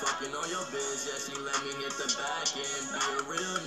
fucking on your bitch, yeah, she let me hit the back end. Be a real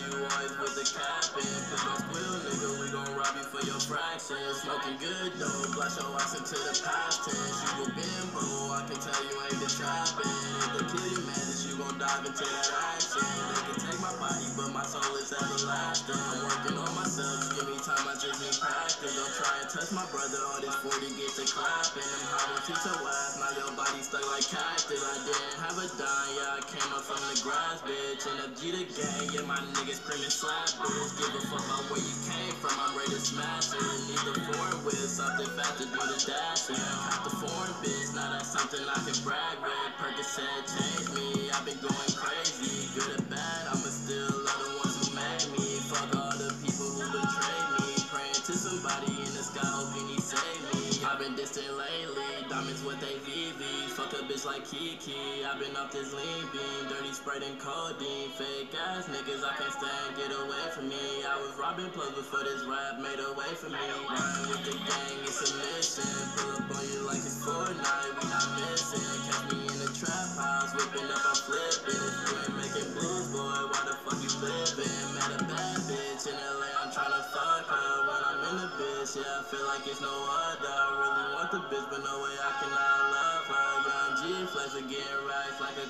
you always with the cap in? Put no squill, nigga, we gon' you for your fractions. Smoking good though, blast your ass into the past tense. You a bimbo, I can tell you ain't the trapping. If they kill you, man, that you gon' dive into that action. They can take my body, but my soul is everlasting. I'm working on myself, give me time, I just need practice. Don't try and touch my brother, all this 40 get to clapping. I'm hot on teach your ass, now your body stuck like cactus. I didn't have a dime, yeah, I came up from the grass, bitch. And a G the gang, yeah, my niggas screaming slap, bitch. Give a fuck about where you came from, I'm ready smash it. Need the foreign with something fast to do the dash. Yeah, got the foreign bitch, now that's something I can brag with. Percocet changed me, I've been going crazy. Good or bad, I'ma still love the ones who made me. Fuck all the people who betrayed me. Praying to somebody in the sky, hoping he save me. I've been distant lately, diamonds with they VV. Fuck a bitch like Kiki, I've been off this lean beam. Dirty Sprite and codeine. Fake ass niggas, I can't stand, get away from me. I was robbing plugs before this rap made a way for me. Run with the gang, it's a mission. Pull up on you like it's Fortnite, we not missing. Catch me in the trap house, whipping up, I'm flipping. You ain't making moves, boy, why the fuck you living? Met a bad bitch in LA, I'm trying to fuck her. When I'm in the bitch, yeah, I feel like it's no other. I really want the bitch, but no way I cannot love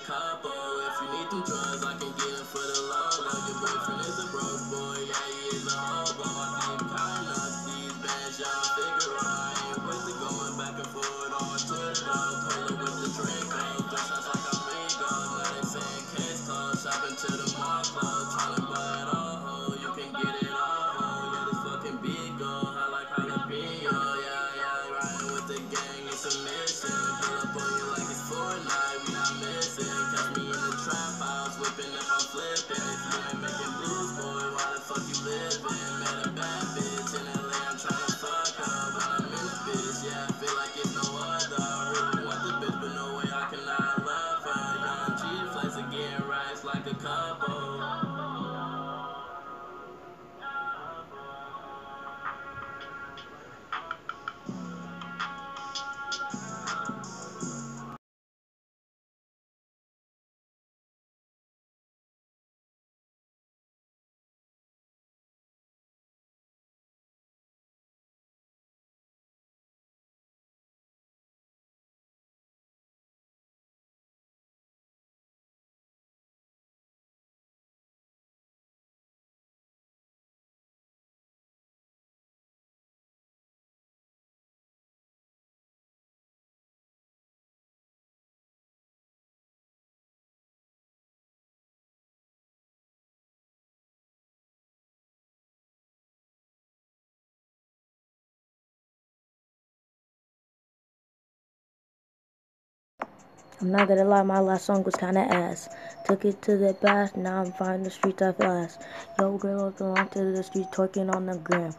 couple. If you need them drugs, I can get I'm not gonna lie, my last song was kinda ass. Took it to the bath, now I'm finding the streets at last. Yo, girl, belong to the streets, twerking on the gram.